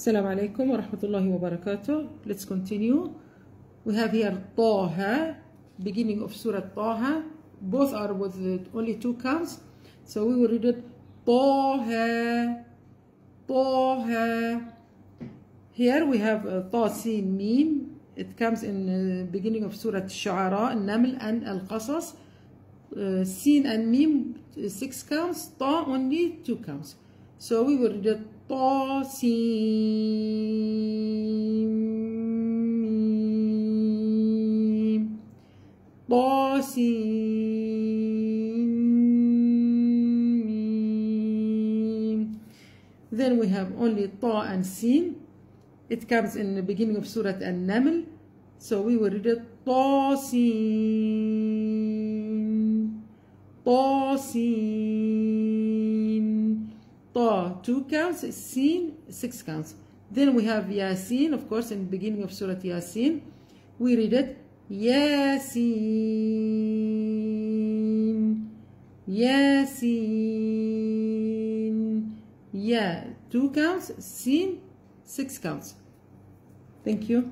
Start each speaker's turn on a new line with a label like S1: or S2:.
S1: السلام عليكم ورحمة الله وبركاته let's continue we have here طه beginning of Surah طه both are with only two counts so we will read it طه طه here we have uh, طا سين ميم it comes in beginning of Surah الشعراء النمل and القصص uh, sin and mim six counts ta only two counts so we will read ta sin then we have only ta and sin. It comes in the beginning of Surah An-Naml. So we will read it ta sin Ta, two counts, Sin, six counts. Then we have Yasin, of course, in the beginning of Surah Yasin. We read it, Yasin, Yasin. Ya, two counts, Sin, six counts. Thank you.